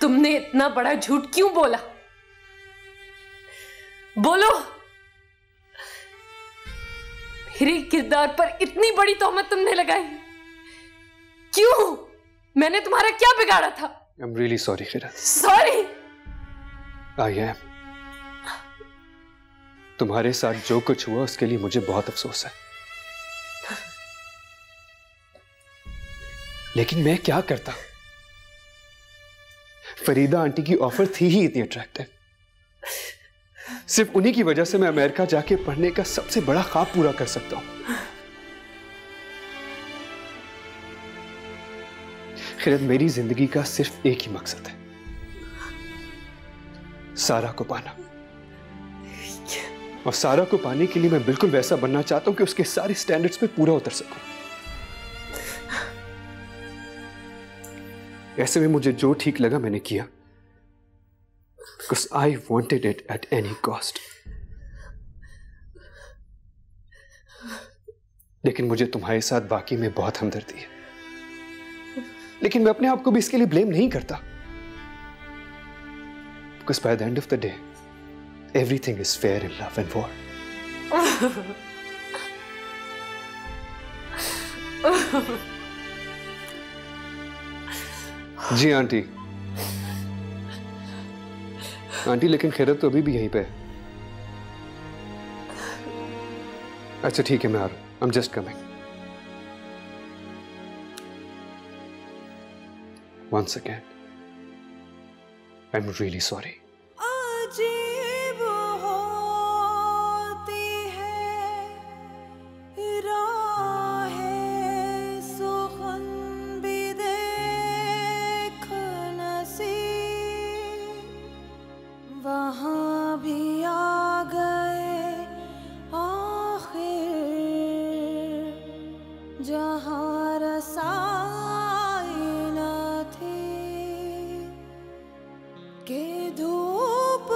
तुमने इतना बड़ा झूठ क्यों बोला? बोलो। मेरे किरदार पर इतनी बड़ी तोहमत तुमने लगाई। क्यों? मैंने तुम्हारा क्या बिगाड़ा था? आई एम रियली सॉरी खिरा सॉरी आई एम तुम्हारे साथ जो कुछ हुआ उसके लिए मुझे बहुत अफसोस है। लेकिन मैं क्या करता? फरीदा आंटी की ऑफ़र थी ही इतनी अट्रैक्टिव सिर्फ़ उन्हीं की वजह से मैं अमेरिका जाके पढ़ने का सबसे बड़ा ख्वाब पूरा कर सकता हूँ। खैर, मेरी ज़िंदगी का सिर्फ़ एक ही मकसद है। सारा को पाना। और सारा को पाने के लिए मैं बिल्कुल वैसा बनना चाहता हूँ कि उसके सारे स्टैंडर्ड्स पे पूरा उतर सकूँ। ऐसे में मुझे जो ठीक लगा मैंने किया। Because I wanted it at any cost लेकिन मुझे तुम्हारे साथ बाकी में बहुत हमदर्दी है। लेकिन मैं अपने आप को भी इसके लिए ब्लेम नहीं करता। Because by the end of the day everything is fair in love and war ji, aunty. Aunty, लेकिन खैरत तो अभी भी यहीं पे है। अच्छा ठीक है, मैं आ रहा हूँ। I am just coming one second I am really sorry. जहाँ थी के धूप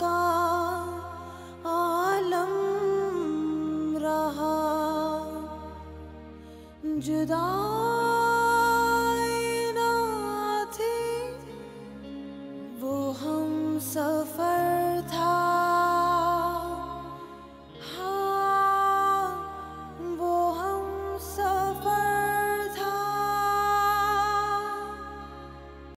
का आलम रहा। थी वो हम सफ़र था।